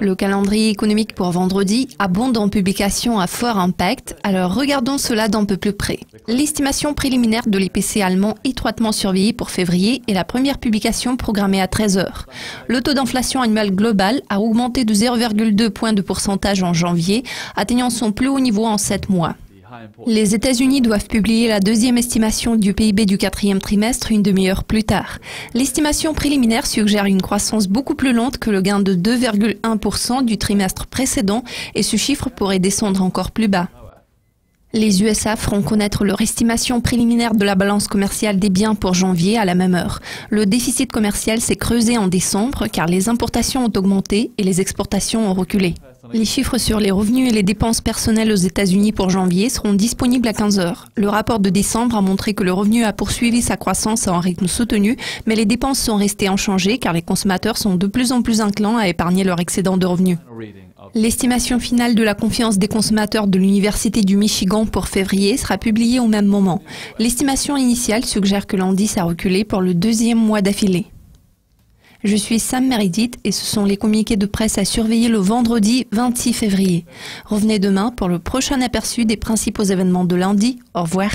Le calendrier économique pour vendredi abonde en publications à fort impact, alors regardons cela d'un peu plus près. L'estimation préliminaire de l'IPC allemand étroitement surveillée pour février est la première publication programmée à 13h. Le taux d'inflation annuel global a augmenté de 0,2 points de pourcentage en janvier, atteignant son plus haut niveau en 7 mois. Les États-Unis doivent publier la deuxième estimation du PIB du quatrième trimestre une demi-heure plus tard. L'estimation préliminaire suggère une croissance beaucoup plus lente que le gain de 2,1% du trimestre précédent et ce chiffre pourrait descendre encore plus bas. Les USA feront connaître leur estimation préliminaire de la balance commerciale des biens pour janvier à la même heure. Le déficit commercial s'est creusé en décembre car les importations ont augmenté et les exportations ont reculé. Les chiffres sur les revenus et les dépenses personnelles aux États-Unis pour janvier seront disponibles à 15 heures. Le rapport de décembre a montré que le revenu a poursuivi sa croissance à un rythme soutenu, mais les dépenses sont restées inchangées car les consommateurs sont de plus en plus inclins à épargner leur excédent de revenus. L'estimation finale de la confiance des consommateurs de l'Université du Michigan pour février sera publiée au même moment. L'estimation initiale suggère que l'indice a reculé pour le deuxième mois d'affilée. Je suis Sam Meredith et ce sont les communiqués de presse à surveiller le vendredi 26 février. Revenez demain pour le prochain aperçu des principaux événements de lundi. Au revoir.